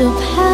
of hell.